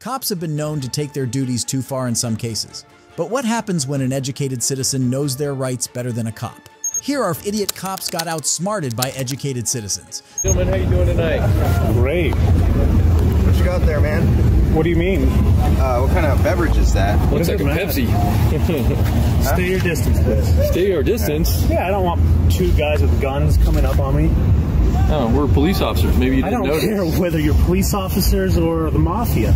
Cops have been known to take their duties too far in some cases. But what happens when an educated citizen knows their rights better than a cop? Here are idiot cops got outsmarted by educated citizens. Gentlemen, how you doing tonight? Great. What you got there, man? What do you mean? Uh, what kind of beverage is that? Looks like a does it Pepsi. Stay your distance, please. Stay your distance. Yeah, I don't want two guys with guns coming up on me. Oh, we're police officers. Maybe you didn't I don't notice. care whether you're police officers or the mafia.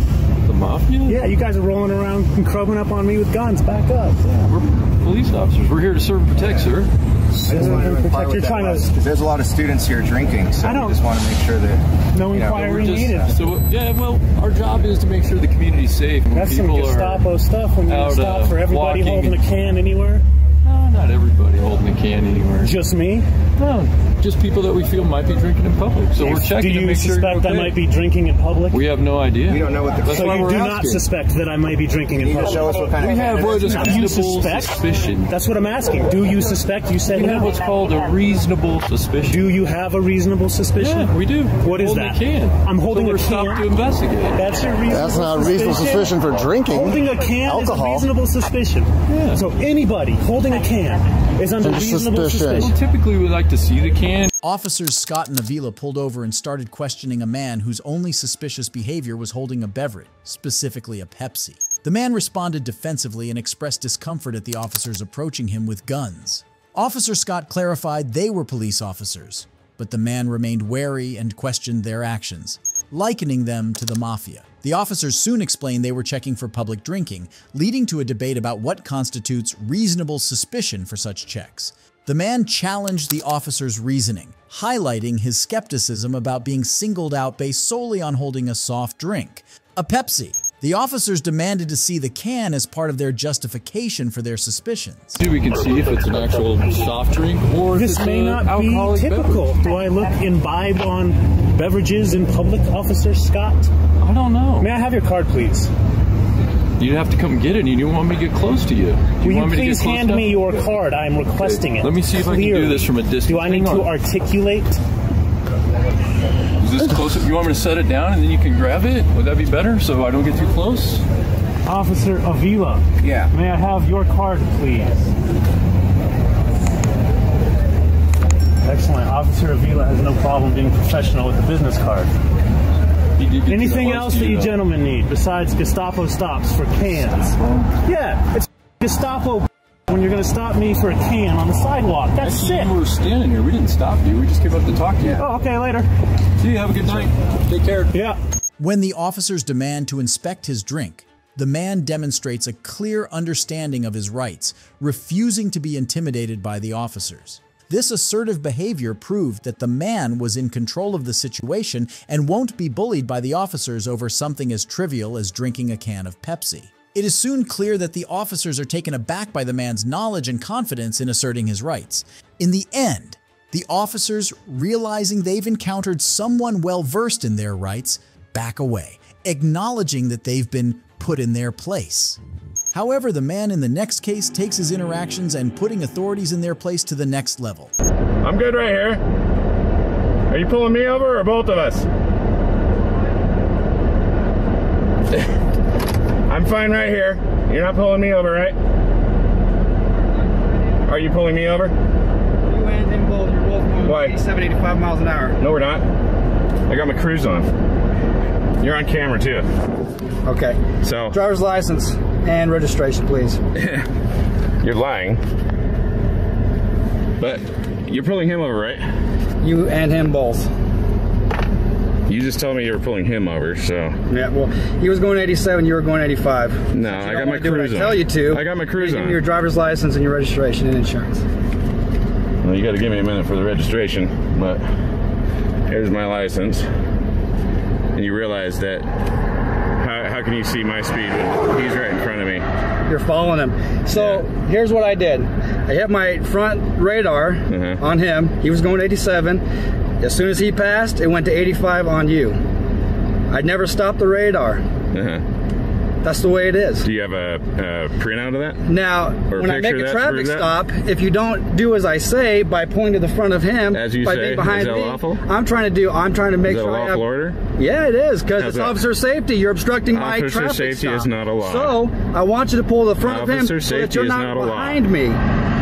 The mafia? Yeah, you guys are rolling around and crubbing up on me with guns. Back up. Yeah. We're police officers. We're here to serve and protect, sir. I just wanted to inquire You're what that trying to- there's a lot of students here drinking, so I don't- we just want to make sure that No you know, inquiry We're just- needed. So, yeah, well, our job is to make sure the community's safe. When That's some Gestapo are, stuff when you out, stop uh, for everybody walking holding a can anywhere. No, not everybody holding a can anywhere. Just me. No, just people that we feel might be drinking in public. So we're Do checking to you make sure you're suspect okay. I might be drinking in public? We have no idea. we don't know what the. That's so why you we're do not suspect that I might be drinking in public? show us what kind We of? have what is Do you reasonable suspect? suspicion. That's what I'm asking. Do you suspect? You said We have no. what's called a reasonable suspicion. Do you have a reasonable suspicion? Yeah, we do. What is holding that? A can. I'm holding so a we're can. stopped to investigate. That's your reasonable That's not a reasonable suspicion for drinking. Holding a can is a reasonable suspicion. Yeah. So anybody holding a can is under Under reasonable suspicion. suspicion. Well, typically we like to see the can. Officers Scott and Avila pulled over and started questioning a man whose only suspicious behavior was holding a beverage, specifically a Pepsi. The man responded defensively and expressed discomfort at the officers approaching him with guns. Officer Scott clarified they were police officers, but the man remained wary and questioned their actions, likening them to the mafia. The officers soon explained they were checking for public drinking, leading to a debate about what constitutes reasonable suspicion for such checks. The man challenged the officer's reasoning, highlighting his skepticism about being singled out based solely on holding a soft drink, a Pepsi. The officers demanded to see the can as part of their justification for their suspicions. See, we can see if it's an actual soft drink or This may not be typical. beverage. Do I look imbibed on beverages in public, Officer Scott? I don't know. May I have your card, please? You'd have to come get it. and You don't want me to get close to you. Do you Will you want me to please hand enough? me your card? I am requesting it. Let me see if I can do this from a distance. Do I need Hang to on. articulate? Is this close? You want me to set it down and then you can grab it? Would that be better so I don't get too close? Officer Avila, Yeah. may I have your card, please? Excellent. Officer Avila has no problem being professional with the business card. You did get Anything else that you though. gentlemen need besides Gestapo stops for cans? Yeah, it's Gestapo when you're going to stop me for a can on the sidewalk. That's Actually, it. you were standing here. We didn't stop you. We just came up to talk to you. Oh, okay, later. See you. Have a good night. Take care. Yeah. When the officers demand to inspect his drink, the man demonstrates a clear understanding of his rights, refusing to be intimidated by the officers. This assertive behavior proved that the man was in control of the situation and won't be bullied by the officers over something as trivial as drinking a can of Pepsi. It is soon clear that the officers are taken aback by the man's knowledge and confidence in asserting his rights. In the end, the officers, realizing they've encountered someone well versed in their rights, back away, acknowledging that they've been put in their place. However, the man in the next case takes his interactions and putting authorities in their place to the next level. I'm good right here. Are you pulling me over or both of us? I'm fine right here. You're not pulling me over, right? Are you pulling me over? You and them both, you're both going Why? 87, 85 miles an hour. No, we're not. I got my cruise on. You're on camera too. Okay. So Driver's license and registration, please. you're lying. But you're pulling him over, right? You and him both. You just told me you were pulling him over, so Yeah, well, he was going 87, you were going 85. no, You I got my wanna do I tell you to. I got my cruise Give on. me your driver's license and your registration and insurance. Well, you got to give me a minute for the registration, but here's my license. And you realize that how, how can you see my speed when he's right in front of me? You're following him. So here's what I did. I hit my front radar Uh-huh. on him. He was going 87. As soon as he passed, it went to 85 on you. I'd never stop the radar. Uh-huh. That's the way it is. Do you have a, a printout of that? Now, Or when I make a of that to traffic stop, if you don't do as I say by pointing to the front of him, As you by say, being behind me, lawful? I'm trying to do. I'm trying to make Is that a sure I lawful have. order? Yeah, it is because it's that? officer safety. You're obstructing my Officer traffic safety stop. is not a law. So I want you to pull the front Officer of him so that you're not, not a law. behind me,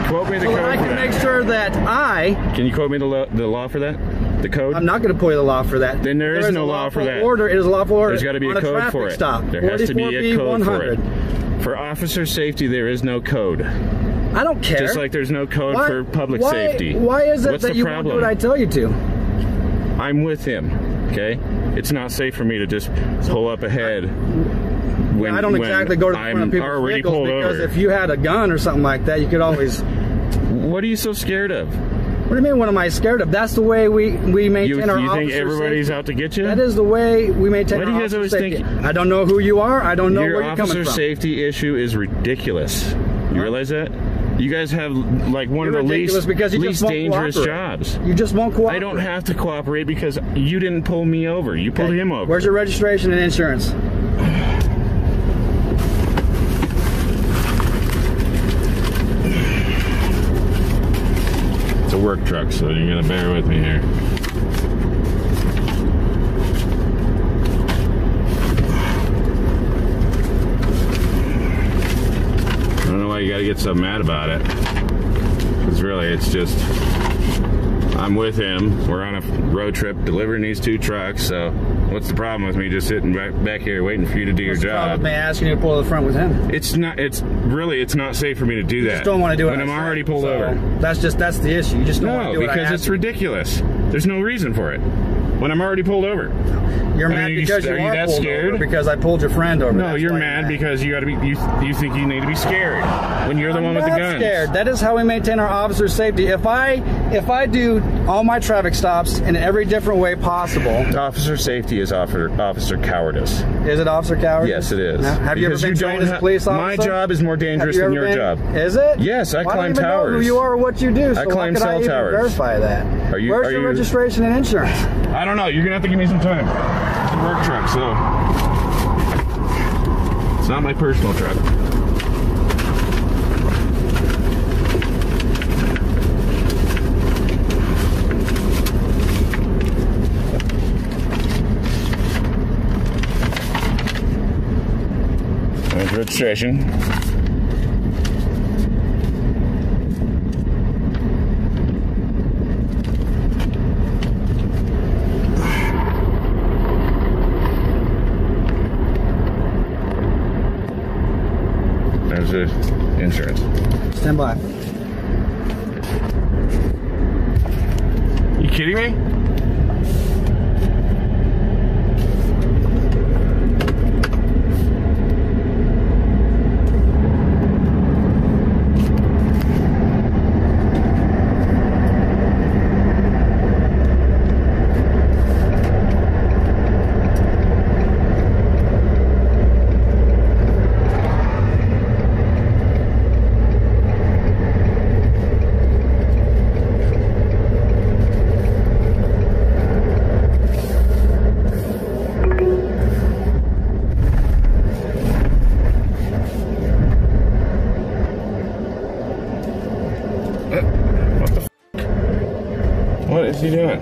Quote me the so code I for can that. make sure that I. Can you quote me the, lo- the law for that? The code? I'm not going to pull you the law for that. Then there is a no law for that. Order. It is a lawful order. There's got to be a code traffic for it. Stop. There has to be a 44B code for it. For officer safety, there is no code. I don't care. Just like there's no code Why- for public why- safety. Why is it What's that you problem? won't do what I tell you to? I'm with him. Okay, it's not safe for me to just pull up ahead. When, I don't when exactly go to the front of people's already vehicles pulled because over. if you had a gun or something like that, you could always. What are you so scared of? What do you mean? What am I scared of? That's the way we we maintain You, our you think everybody's safety. out to get you? That is the way we maintain Why do you guys always safety. think- I don't know who you are. I don't know Your where you're coming officer from. safety issue is ridiculous. You realize that? You guys have like one You're of the least, because you least dangerous cooperate. jobs. You just won't cooperate. I don't have to cooperate because you didn't pull me over. You pulled him over. Where's your registration and insurance? Work truck, so you're gonna bear with me here. I don't know why you gotta get so mad about it. Because really, it's just I'm with him. We're on a road trip delivering these two trucks. So, what's the problem with me just sitting back, back here waiting for you to do your What's problem job? with me asking you to pull the front with him? It's not. It's really. It's not safe for me to do that. just don't want to do it. when I'm already pulled over. That's just that's the issue. You just don't want to No, I because it's you. ridiculous. There's no reason for it. When I'm already pulled over. You're I mad mean, because you are are, you pulled scared? over because I pulled your friend over. No, That's you're why mad because you got to be. You you think you need to be scared when you're the I'm one with the guns. scared. That is how we maintain our officer safety. If I if I do all my traffic stops in every different way possible, Officer safety is officer officer cowardice. is it officer cowardice? Yes, it is. Now, have you ever been you trained as a police my job is more dangerous you than your been- job. Is it? Yes, I Well, climb even know who towers. you are or what you do. So I climb cell I even towers. verify that? Are you- Where's are your you- registration and insurance? I don't know. You're gonna have to give me some time. It's a work truck, so it's not my personal truck. There's registration. There's the insurance. Stand by. You kidding me? What the f- What is he doing?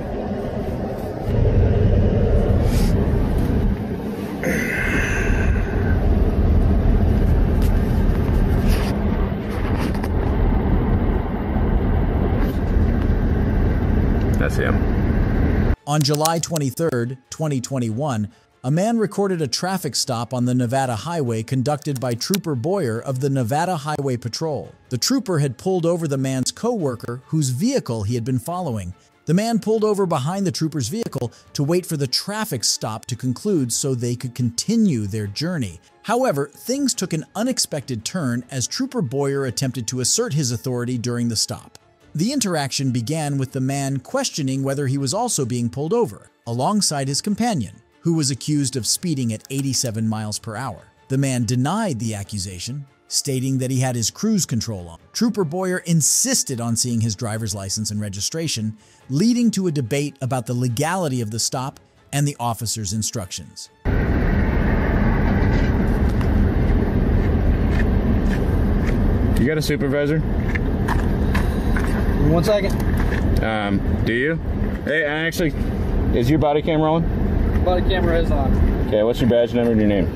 That's him. On July 23, 2021, a man recorded a traffic stop on the Nevada highway conducted by Trooper Boyer of the Nevada Highway Patrol. The trooper had pulled over the man's co-worker whose vehicle he had been following. The man pulled over behind the trooper's vehicle to wait for the traffic stop to conclude so they could continue their journey. However, things took an unexpected turn as Trooper Boyer attempted to assert his authority during the stop. The interaction began with the man questioning whether he was also being pulled over, alongside his companion, who was accused of speeding at 87 miles per hour. The man denied the accusation, stating that he had his cruise control on. Trooper Boyer insisted on seeing his driver's license and registration, leading to a debate about the legality of the stop and the officer's instructions. You got a supervisor? One second. Um, do you? Hey, I actually, is your body cam rolling? Body camera is on. Okay, what's your badge number and your name?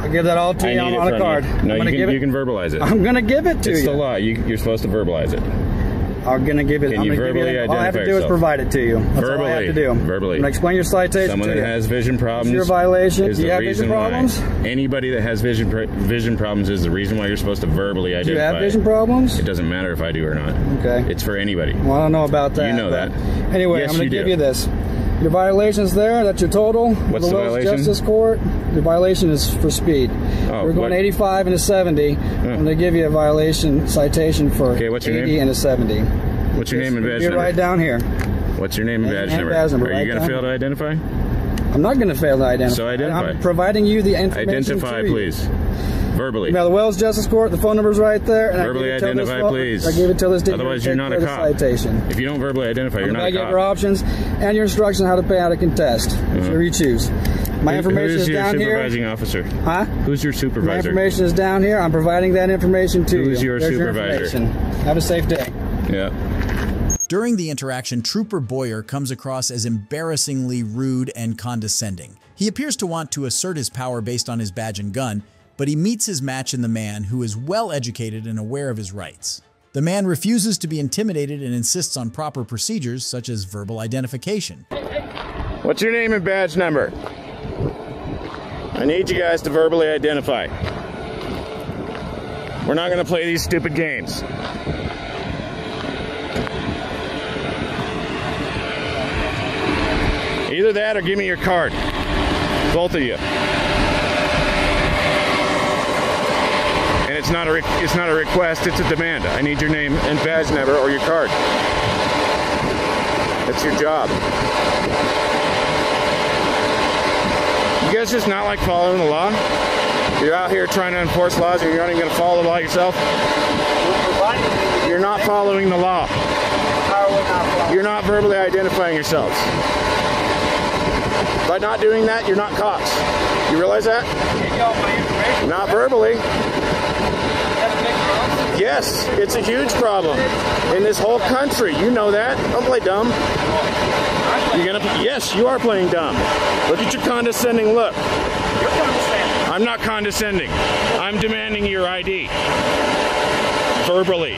I'll give that all to I you on, a card. you. I'm No, you can, give it. you can verbalize it. I'm gonna give it to it's you. the law. You, you're supposed to verbalize it. I'm gonna give it. Can I'm you gonna verbally you, all I have to identify do is provide it to you. That's all I have to do. Verbally. Verbally. I'm gonna explain your citation Someone that has vision problems. your violation. Is Do you the have vision reason why. problems? Anybody that has vision vision problems is the reason why you're supposed to verbally identify. Do you have vision problems? It doesn't matter if I do or not. Okay. It's for anybody. Well, I don't know about that. You know that. Anyway, Yes, I'm to give do. you this. Your violation's there. That's your total. What's the the violation? Justice Court. Your violation is for speed. Oh, We're going what- 85 and a 70. I'm going to give you a violation citation for Okay, what's your 80 name? and a 70. What's your name and badge You're number? right down here. What's your name and Name badge and number? badge number, Are right you going to fail to identify? I'm not going to fail to identify. So identify. I'm providing you the information. Identify, to please. Verbally. Now the Wells Justice Court. The phone number's right there. And Verbally I gave it till this identify, phone- please. I gave it till this day. Otherwise, you're not a care of the cop. Citation. If you don't verbally identify, you're I'm not gonna a give cop. your options and your instruction how to pay out a contest. Uh-huh. Whichever you choose. My Who- information Who's is down here. Who's your supervising officer? Huh? Who's your supervisor? My information is down here. I'm providing that information to you. Who's your There's supervisor? information. Have a safe day. Yeah. During the interaction, Trooper Boyer comes across as embarrassingly rude and condescending. He appears to want to assert his power based on his badge and gun, but he meets his match in the man who is well educated and aware of his rights. The man refuses to be intimidated and insists on proper procedures such as verbal identification. What's your name and badge number? I need you guys to verbally identify. We're not going to play these stupid games. Either that or give me your card. Both of you. And it's not a it's not a request, it's a demand. I need your name and badge number or your card. That's your job. You guys just not like following the law? You're out here trying to enforce laws and you're not even going to follow the law yourself? You're not following the law. You're not verbally identifying yourselves. By not doing that, you're not cops. You realize that? Not verbally. Yes, it's a huge problem in this whole country. You know that. Don't play dumb. You're gonna. Yes, you are playing dumb. Look at your condescending look. I'm not condescending. I'm demanding your ID verbally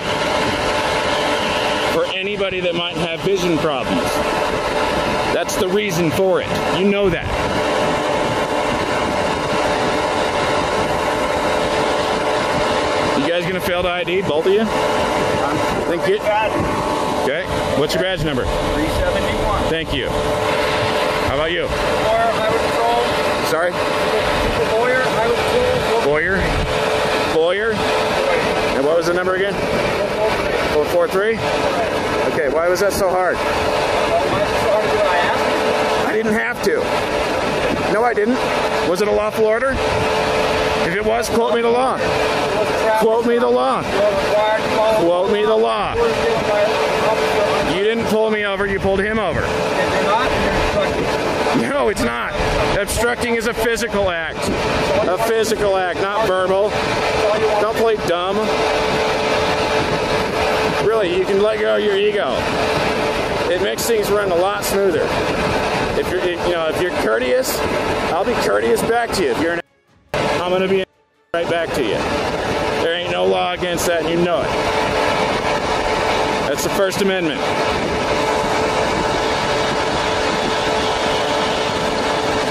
for anybody that might have vision problems. That's the reason for it. You know that. You guys gonna fail to ID, both of you? Then get. Okay. What's your badge number? 371. Thank you. How about you? Boyer, Highway Patrol. Sorry? Boyer. Boyer? Boyer? And what was the number again? 443? Okay, why was that so hard? Didn't have to. No, I didn't. Was it a lawful order? If it was, quote me the law. Quote me the law. Quote me the law. You didn't pull me over, you pulled him over. No, it's not. Obstructing is a physical act. A physical act, not verbal. Don't play dumb. Really, you can let go of your ego. It makes things run a lot smoother. If you're, you know, if you're courteous, I'll be courteous back to you. If you're an, I'm gonna be right back to you. There ain't no law against that, and you know it. That's the First Amendment.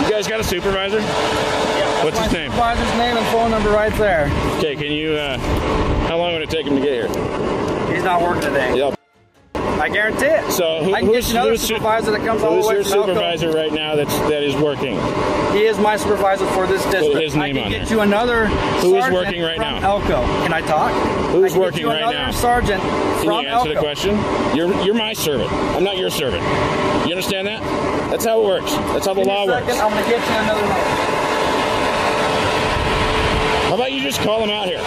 You guys got a supervisor? Yeah, What's his name? Supervisor's name and phone number right there. Okay, can you, uh, how long would it take him to get here? He's not working today. Yeah. I guarantee it. So who, I can who's, get you another who's, supervisor that comes all the way your supervisor right now that's, that is working? He is my supervisor for this district. Put his name I can on get there. you another Who is working right now? Elko. Can I talk? Who's I working right now? sergeant Can you answer Elko. the question? You're you're my servant. I'm not your servant. You understand that? That's how it works. That's how the Give me a law second, works. I'm gonna get you another number. How about you just call him out here?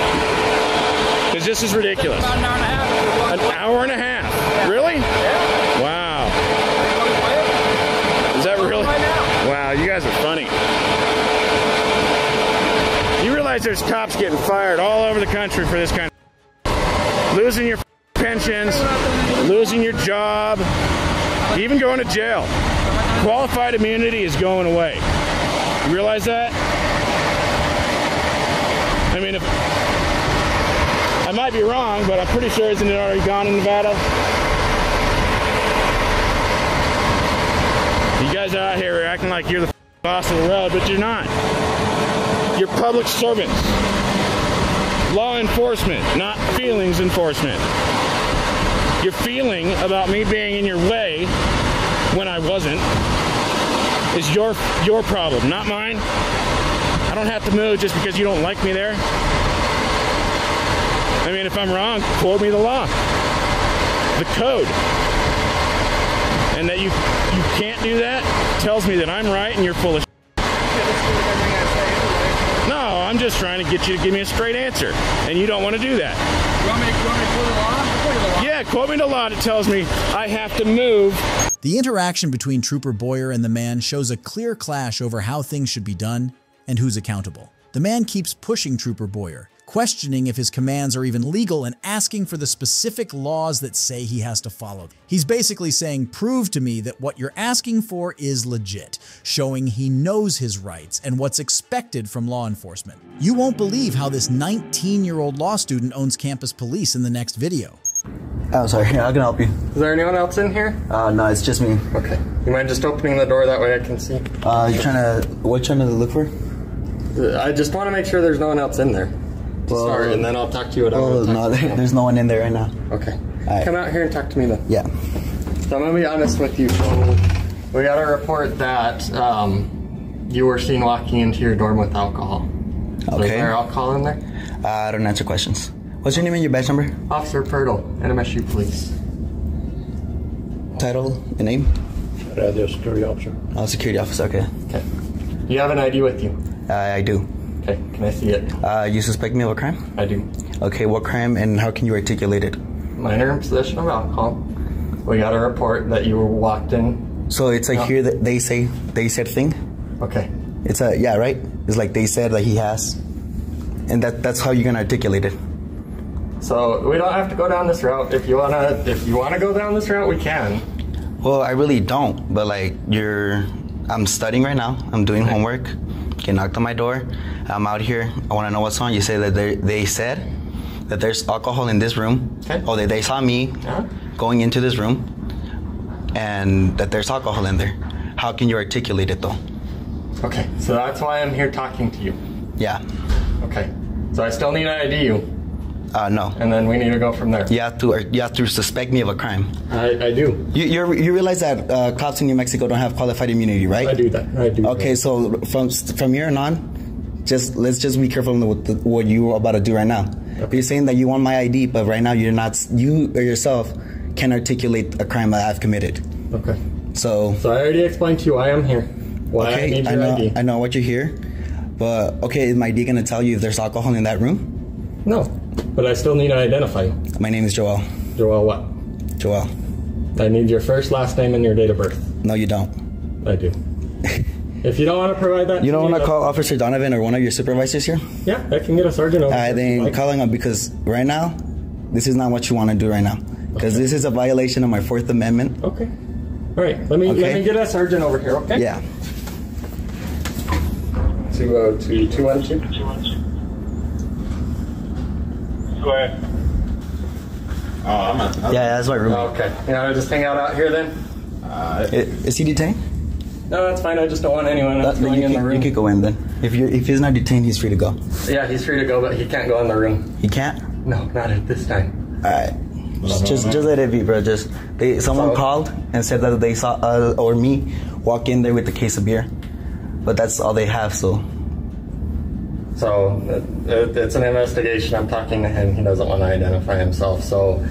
Because this is ridiculous. An hour and a half. If you want. An hour and a half. Really? Wow. Is that really? Wow, you guys are funny. You realize there's cops getting fired all over the country for this kind of losing your pensions, losing your job, even going to jail. Qualified immunity is going away. You realize that? I mean, if, I might be wrong, but I'm pretty sure isn't it already gone in Nevada? You guys are out here acting like you're the boss of the road, but you're not. You're public servants. Law enforcement, not feelings enforcement. Your feeling about me being in your way when I wasn't is your your problem, not mine. I don't have to move just because you don't like me there. I mean, if I'm wrong, quote me the law, the code. And that you you can't do that tells me that I'm right and you're full of No, I'm just trying to get you to give me a straight answer, and you don't want to do that. You want me to, want me to quote the law? Quote the law. Yeah, quote me the law that tells me I have to move. The interaction between Trooper Boyer and the man shows a clear clash over how things should be done and who's accountable. The man keeps pushing Trooper Boyer, questioning if his commands are even legal and asking for the specific laws that say he has to follow. He's basically saying, prove to me that what you're asking for is legit, showing he knows his rights and what's expected from law enforcement. You won't believe how this 19-year-old law student owns campus police in the next video. Oh, sorry. Yeah, I can help you. Is there anyone else in here? Uh, no, it's just me. Okay. You mind just opening the door that way I can see? Uh, you trying to, what you trying to look for? I just want to make sure there's no one else in there. To Well, start, and then I'll talk to you. At I Oh, no, talk there's no one in there right now. Okay. right. Come out here and talk to me then. Yeah. So I'm gonna be honest with you. So we got a report that um, you were seen walking into your dorm with alcohol. So Is Okay. there alcohol in there? Uh, I don't answer questions. What's your name and your badge number? Officer Pirtle, NMSU Police. Title and name? Uh, the security officer. Oh, security officer. Okay. Okay. You have an ID with you. Uh, I do. Okay. Can I see it? Uh, you suspect me of a crime? I do. Okay, what crime and how can you articulate it? Minor in possession of alcohol. We got a report that you were walked in. So it's like No. here that they say they said thing. Okay. It's a yeah, right? It's like they said that he has, and that that's how you're gonna articulate it. So we don't have to go down this route. If you wanna, if you wanna go down this route, we can. Well, I really don't, but like you're, I'm studying right now. I'm doing homework. Get knocked on my door. I'm out here. I want to know what's on. You say that they they said that there's alcohol in this room. Okay. Oh, they, they saw me Uh-huh. going into this room, and that there's alcohol in there. How can you articulate it though? Okay. So that's why I'm here talking to you. Yeah. Okay. So I still need to ID you, Uh, no. and then we need to go from there. You have to you have to suspect me of a crime. I, I do. You you're, you realize that uh, cops in New Mexico don't have qualified immunity, right? I do that. I do. Okay, so from from here on on, just let's just be careful with the, what you're about to do right now. You're saying that you want my ID, but right now you're not. You or yourself can articulate a crime that I've committed. Okay. So So I already explained to you why I'm here. Why I okay, need I your know ID. I know what you're here, but okay, is my ID gonna tell you if there's alcohol in that room? No, but I still need to identify you. My name is Joel. Joel, what? Joel. I need your first, last name, and your date of birth. No, you don't. I do. if you don't want to provide that, You don't want to call Officer Donovan or one of your supervisors here? Yeah, I can get a sergeant over. I here if like. calling up because right now, this is not what you want to do right now. Because this is a violation of my Fourth Amendment. Okay. All right. Let me okay. let me get a sergeant over here. Okay. Yeah. Two oh two two one two. Yeah, that's my room. Okay. You know, to just hang out out here then? I- Is he detained? No, that's fine. I just don't want anyone else Uh, going you, in the can, room. you could go in then. If you if he's not detained, he's free to go. Yeah, he's free to go, but he can't go in the room. He can't. No, not at this time. All right. Just, just just let it be, bro. Just they someone So- called and said that they saw uh, or me walk in there with a case of beer, but that's all they have. So So it, it, it's an investigation. I'm talking to him. He doesn't want to identify himself. So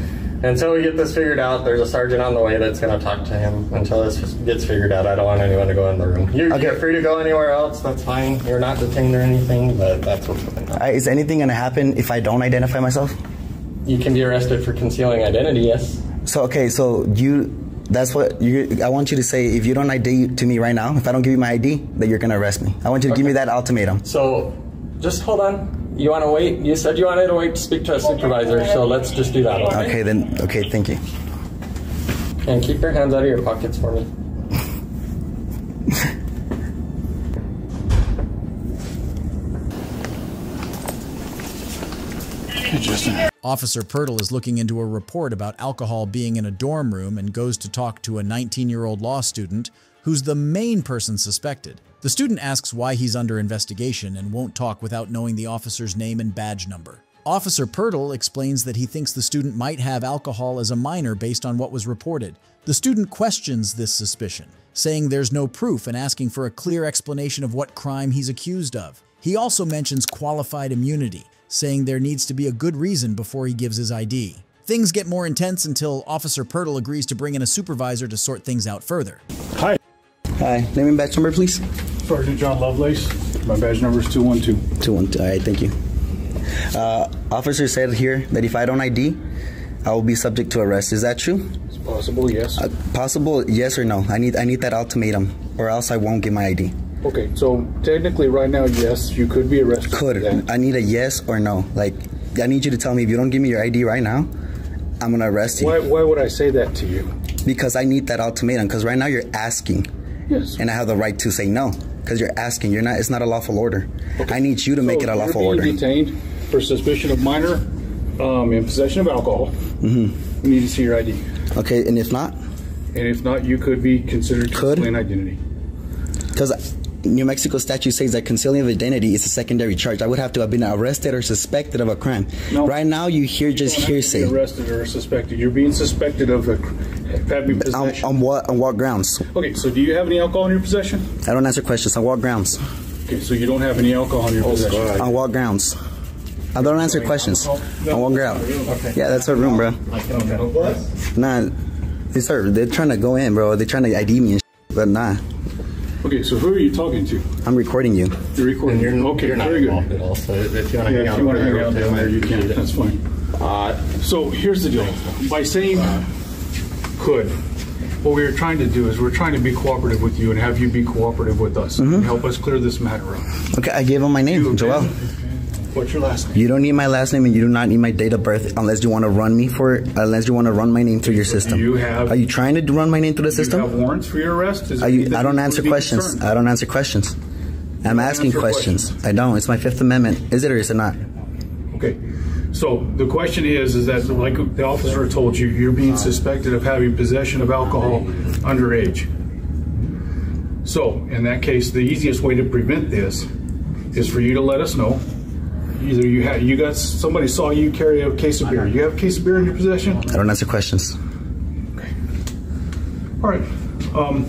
until we get this figured out, there's a sergeant on the way that's going to talk to him. Until this gets figured out, I don't want anyone to go in the room. You're, Okay. you're free to go anywhere else. That's fine. You're not detained or anything, but that's what's going on. uh, is anything gonna happen if I don't identify myself? You can be arrested for concealing identity. Yes. So okay, so you. That's what you. I want you to say. If you don't ID to me right now, if I don't give you my ID, that you're gonna arrest me. I want you to give me that ultimatum. So just hold on. You want to wait? You said you wanted to wait to speak to a supervisor, so let's just do that. Okay. Okay, then. Okay, thank you. And keep your hands out of your pockets for me. Officer Pirtle is looking into a report about alcohol being in a dorm room and goes to talk to a 19 year old law student who's the main person suspected. The student asks why he's under investigation and won't talk without knowing the officer's name and badge number. Officer Pirtle explains that he thinks the student might have alcohol as a minor based on what was reported. The student questions this suspicion, saying there's no proof and asking for a clear explanation of what crime he's accused of. He also mentions qualified immunity, saying there needs to be a good reason before he gives his ID. Things get more intense until Officer Pirtle agrees to bring in a supervisor to sort things out further. Hi, Hi, name and badge number, please. Sergeant John Lovelace. My badge number is 212. Two one two. All right, thank you. Uh, officer said here that if I don't ID, I will be subject to arrest. Is that true? It's possible, yes. Uh, possible, yes or no? I need I need that ultimatum, or else I won't get my ID. Okay, so technically right now, yes, you could be arrested. Could. I need a yes or no? Like, I need you to tell me if you don't give me your ID right now, I'm gonna arrest you Why, why would I say that to you? because I need that ultimatum. Because right now you're asking, Yes. and I have the right to say no. Because you're asking, you're not. It's not a lawful order. I need you to make it a lawful you're order. detained for suspicion of minor um, in possession of alcohol. Mm-hmm. We need to see your ID. Okay, and if not, And if not, you could be considered Could? concealing identity. because New Mexico statute says that concealing of identity is a secondary charge. I would have to have been arrested or suspected of a crime. No. Right now, you hear just You don't have to be hearsay. Arrested or suspected. You're being suspected of a, having On, possession. on what on what grounds? okay, so do you have any alcohol in your possession? I don't answer questions. On what grounds? Okay, so you don't have any alcohol in your oh, possession. On what grounds? I don't answer questions. On what ground? Yeah, that's her room, bro. Nah, yes, sir. They're trying to go in, bro. They're trying to ID me and shit, but nah. Okay, so who are you talking to? I'm recording you. You're recording. And you're, okay, you're not very involved good. at all, so if you want to Yeah, hang out you want to hang out down there, you can. That's fine. Uh, So here's the deal. By saying could, what we are trying to do is we're trying to be cooperative with you and have you be cooperative with us and help us clear this matter up. Okay, I gave him my name, Joel. What's your last name? You don't need my last name and you do not need my date of birth unless you want to run me for unless you want to run my name through your system. you have- Are you trying to run my name through the Do you have system? warrants for your arrest? Is it you, I don't answer questions. concerned? I don't answer questions. I'm asking questions. questions. I don't. It's my Fifth Amendment. Is it or is it not? Okay. So the question is, is that like the officer told you, you're being suspected of having possession of alcohol underage. So in that case, the easiest way to prevent this is for you to let us know. Either you had, you got somebody saw you carry a case of beer. You have a case of beer in your possession. I don't answer questions. Okay. All right. Um,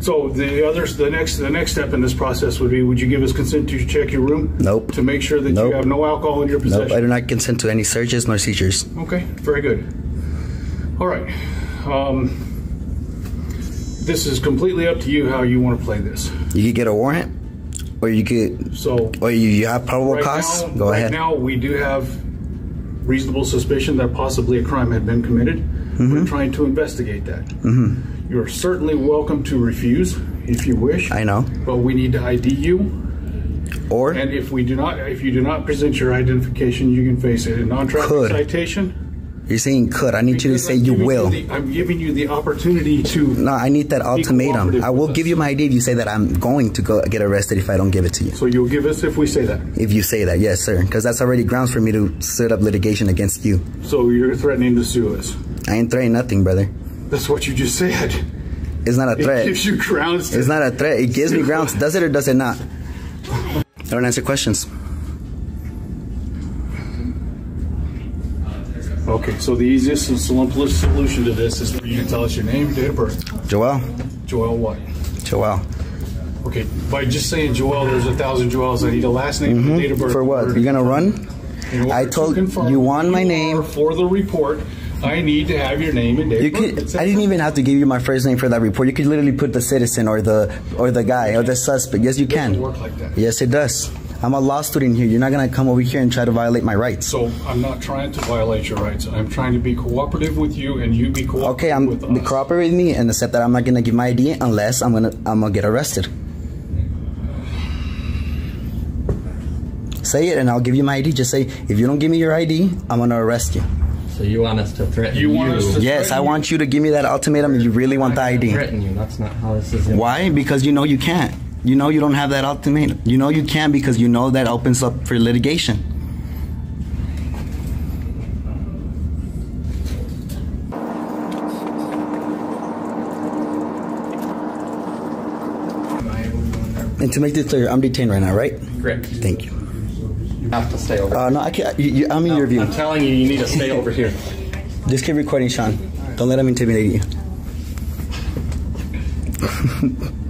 so the others, the next, the next step in this process would be: Would you give us consent to check your room? Nope. To make sure that Nope. you have no alcohol in your possession. Nope. I do not consent to any searches nor seizures. Okay, very good. All right. Um, this is completely up to you how you want to play this. You could get a warrant, or you could, So, or you, you have probable right cause. now, Go right ahead. now, we do have reasonable suspicion that possibly a crime had been committed. Mm-hmm. We're trying to investigate that. You're certainly welcome to refuse if you wish. I know. But we need to ID you, Or and if we do not, if you do not present your identification, you can face a non-traffic citation. You're saying could. I need you to say I'm you will. the- I'm giving you the opportunity to. No, I need that ultimatum. I will give you my ID if you say that I'm going to go get arrested if I don't give it to you. So you'll give us if we say that. If you say that, yes, sir. Because that's already grounds for me to set up litigation against you. So you're threatening to sue us. I ain't threatening nothing, brother. That's what you just said. It's not a threat. It gives you grounds. To, It's not a threat. It gives me grounds. Does it or does it not? I don't answer questions. Okay, so the easiest and simplest solution to this is for you to tell us your name, date of birth. Joel, Joel what? Joel. Okay, by just saying Joel, there's a thousand Joels. I need a last name and a date of birth. Mm-hmm. For what? You're gonna run? In order I to told confirm you want my you name. For the report, I need to have your name and date You of birth. could. I didn't even have to give you my first name for that report. You could literally put the citizen or the or the guy or the suspect. Yes, you can. work like that. Yes, it does. I'm a law student here. You're not gonna come over here and try to violate my rights. So I'm not trying to violate your rights. I'm trying to be cooperative with you, and you be cooperative Okay, I'm with be us. cooperate with me and accept that I'm not gonna give my ID unless I'm gonna I'm gonna get arrested. say it and I'll give you my ID. Just say, if you don't give me your ID, I'm gonna arrest you. So you want us to threaten you? You want us to- Yes, I want you to give me that ultimatum if you really want the I'm not gonna ID. Threaten you. That's not how this is. Why? Because you know you can't. You know you don't have that ultimatum. You know you can because you know that opens up for litigation. And to make this clear, I'm detained right now, right? Correct. Thank you. You have to stay over. Uh, no, I can't. You, you, I'm in your view. I'm telling you, you need to stay over here. Just keep recording, Sean. Don't let him intimidate you.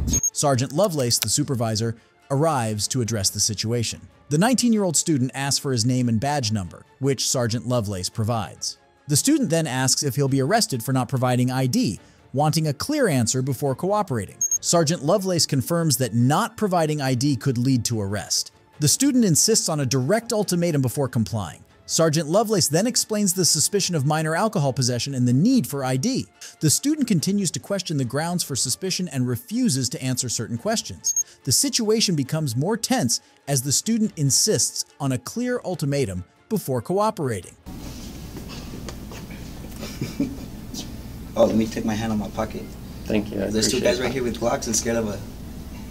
Sergeant Lovelace, the supervisor, arrives to address the situation. The 19 year old student asks for his name and badge number, which Sergeant Lovelace provides. The student then asks if he'll be arrested for not providing ID, wanting a clear answer before cooperating. Sergeant Lovelace confirms that not providing ID could lead to arrest. The student insists on a direct ultimatum before complying. Sergeant Lovelace then explains the suspicion of minor alcohol possession and the need for ID. The student continues to question the grounds for suspicion and refuses to answer certain questions. The situation becomes more tense as the student insists on a clear ultimatum before cooperating. Oh, let me take my hand on my pocket. Thank you. I There's two appreciate guys that. right here with Glocks and scared of a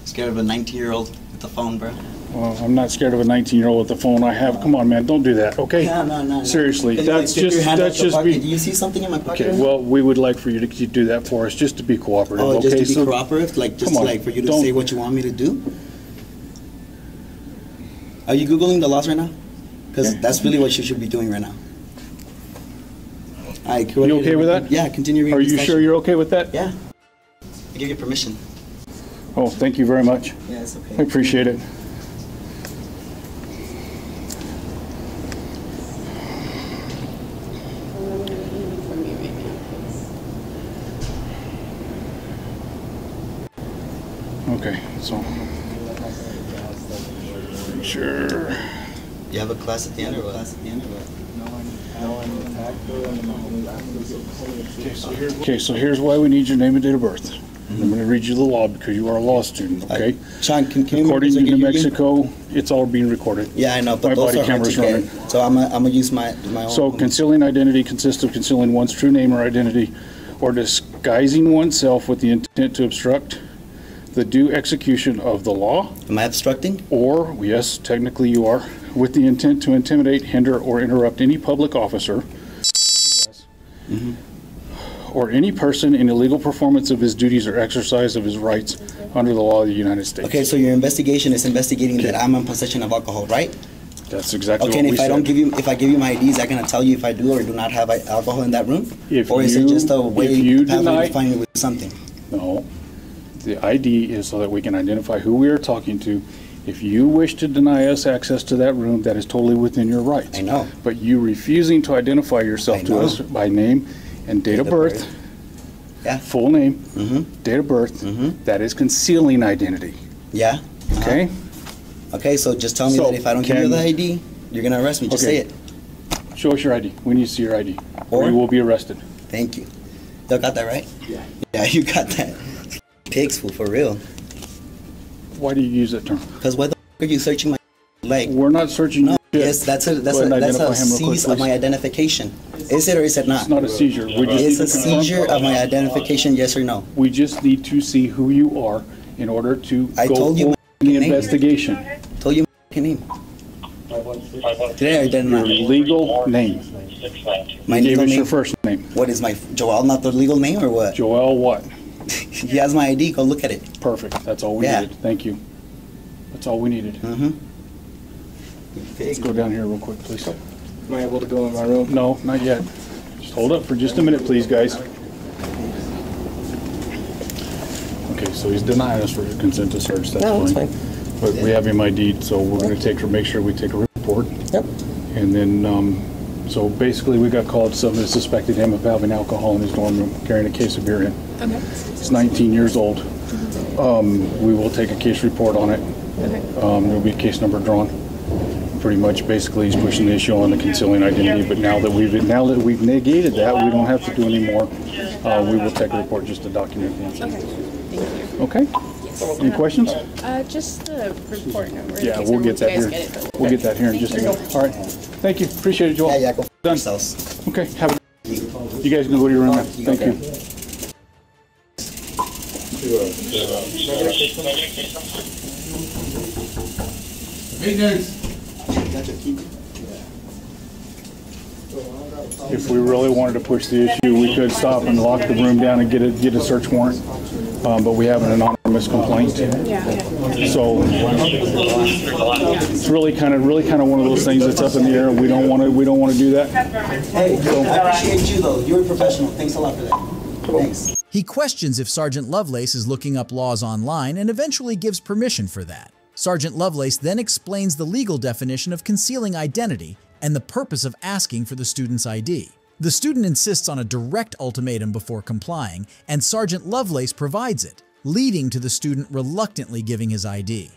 scared of a 19 year old with the phone, bro. Well, I'm not scared of a 19 year old with the phone I have. Come on, man, don't do that, okay? No, no, no. no. Seriously, like, that's stick your just hand out that's your just pocket? Do be. you see something in my pocket? Okay, well, we would like for you to do that for us, just to be cooperative. Oh, okay, just to be so cooperative, like just come on, like for you to don't- say what you want me to do. Are you googling the laws right now? Because that's really what you should be doing right now. All right, You okay with that? Yeah, continue reading. Are you sure you're okay with that? Yeah. I give you permission. Oh, thank you very much. Yeah, it's okay. I appreciate it. Okay, so. Sure. You have a class at the end or what? Class at the end or what? Okay, so here's why we need your name and date of birth. I'm mm-hmm. going to read you the law because you are a law student, okay? Sean, can, can According to New you- Mexico, it's all being recorded. Yeah, I know, but My those body are hard to camera's get. So I'm gonna I'm gonna use my my own. So concealing identity consists of concealing one's true name or identity or disguising oneself with the intent to obstruct the due execution of the law. Am I obstructing? Or, yes, technically you are, with the intent to intimidate, hinder, or interrupt any public officer or any person in illegal performance of his duties or exercise of his rights under the law of the United States. Okay, so your investigation is investigating that I'm in possession of alcohol, right? That's exactly Okay, what and if I don't give you, if I give you my IDs, I gonna tell you if I do or do not have alcohol in that room? If Or is you- it just a way, you deny- to find me with something? No. The ID is so that we can identify who we are talking to. If you wish to deny us access to that room, that is totally within your rights. I know. But you refusing to identify yourself I to know. us by name and date of of birth, birth. Yeah. full name, Mm-hmm, date of birth, mm -hmm. that is concealing identity, yeah? Okay? Okay, so just tell me So, that if I don't give you the ID, you're gonna arrest me, just Okay. say it. Show us your ID. We need to see your ID. Or Or- you will be arrested. Thank you. You got that right? Yeah. Yeah, you got that. Pigs, for real. Why do you use that term? Cause why the f- are you searching my leg? We're not searching No, yes, that's a, that's Go a, that's a quick, seize of my identification. Is it or is it not? It's not a seizure. We just It's a seizure of my identification, yes or no? We just need to see who you are in order to I go told you forward my in the name. investigation. Told you my name. Today I did I Your legal name. My legal us your first name. What is my, Joel not the legal name or what? Joel what? He has my ID, go look at it. Perfect. That's all we Yeah. needed. Thank you. That's all we needed. Mm-hmm. Let's go down here real quick, please. Am I able to go in my room? No, not yet. Just hold up for just a minute, please, guys. Okay, so he's denying us for consent to search. That's No, fine. that's But we have him ID'd, so we're gonna take, make sure we take a report. Yep. And then, um, so basically, we got called, someone suspected him of having alcohol in his dorm room, carrying a case of beer in. He's 19 years old. Um, we will take a case report on it. Um, there'll be a case number drawn. Pretty much, basically, he's pushing the issue on the concealing identity, but now that we've, now that we've negated that, we don't have to do any more. Uh, we will take a report just to document the incident. Okay? Any questions? Uh, just the report number. Yeah, we'll get that here. get it. We'll get that here in just a minute. All right. Thank you. Appreciate it, Joel. Yeah, yeah, go Done. Okay, have a, you guys can go to your room now. Thank you. If we really wanted to push the issue, we could stop and lock the room down and get a, get a search warrant. Um, but we have an anonymous complaint. So it's really kind of, really kind of one of those things that's up in the air. We don't want to, we don't want to do that. Hey, I appreciate you though. You're a professional. Thanks a lot for that. Thanks. He questions if Sergeant Lovelace is looking up laws online and eventually gives permission for that. Sergeant Lovelace then explains the legal definition of concealing identity and the purpose of asking for the student's ID. The student insists on a direct ultimatum before complying, and Sergeant Lovelace provides it, leading to the student reluctantly giving his ID.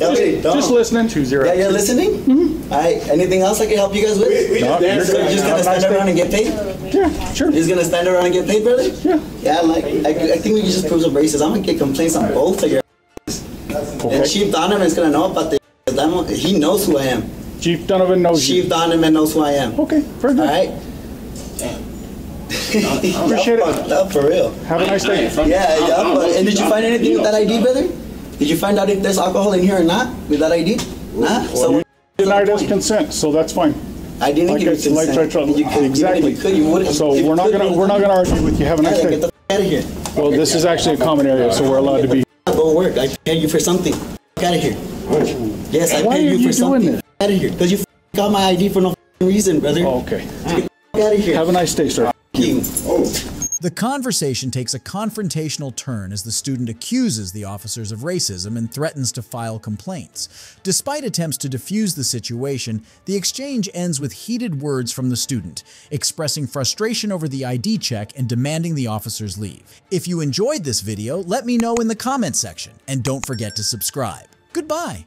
Okay, Dom. Just listening. Two zero. Yeah, you're listening? Mm-hmm. All right. Anything else I can help you guys with? we just danced. So you're just gonna stand around and get paid? Yeah, sure. You're just gonna stand around and get paid, brother? Yeah. Yeah, like I, I think we can just prove some races. I'm gonna get complaints on both of your. And Chief Donovan is gonna know about the. I'm- He knows who I am. Chief Donovan knows you. Chief Donovan knows who I am. Okay, very good. All right. Appreciate it. No, for real. Have a nice day. Yeah, yeah. But, and did you find anything with that ID, brother? Did you find out if there's alcohol in here or not with that ID? Nah. So You denied us consent, so that's fine. I didn't Like give I- you like I consent. tried- You could, exactly. You could, you would. So you we're not gonna we're not gonna argue with you. Have a nice Yeah, day. Get the f- out of here. Well, this is actually a common area, so we're allowed to be. Go work. I pay you for something. Get out of here. Yes, I Why pay are you you for doing something. this? Get out of here. Because you got my ID for no reason, brother. Oh, okay. Get out of here. Have a nice day, sir. You. Oh. The conversation takes a confrontational turn as the student accuses the officers of racism and threatens to file complaints. Despite attempts to defuse the situation, the exchange ends with heated words from the student, expressing frustration over the ID check and demanding the officers leave. If you enjoyed this video, let me know in the comment section, and don't forget to subscribe. Goodbye!